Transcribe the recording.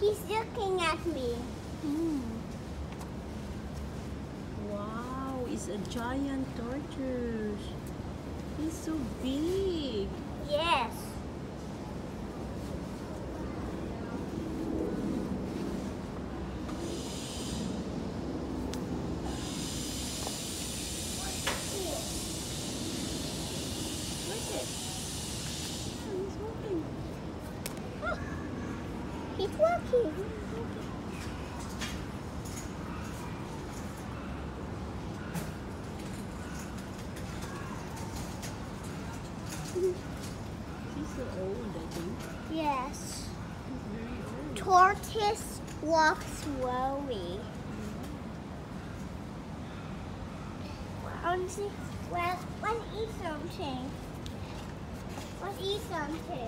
He's looking at me. Hmm. Wow, it's a giant tortoise. He's so big. Yes. It? Oh, he's walking. He's walking. He's so old, I think. Yes. Tortoise walks slowly. Let's eat something. Let's eat something.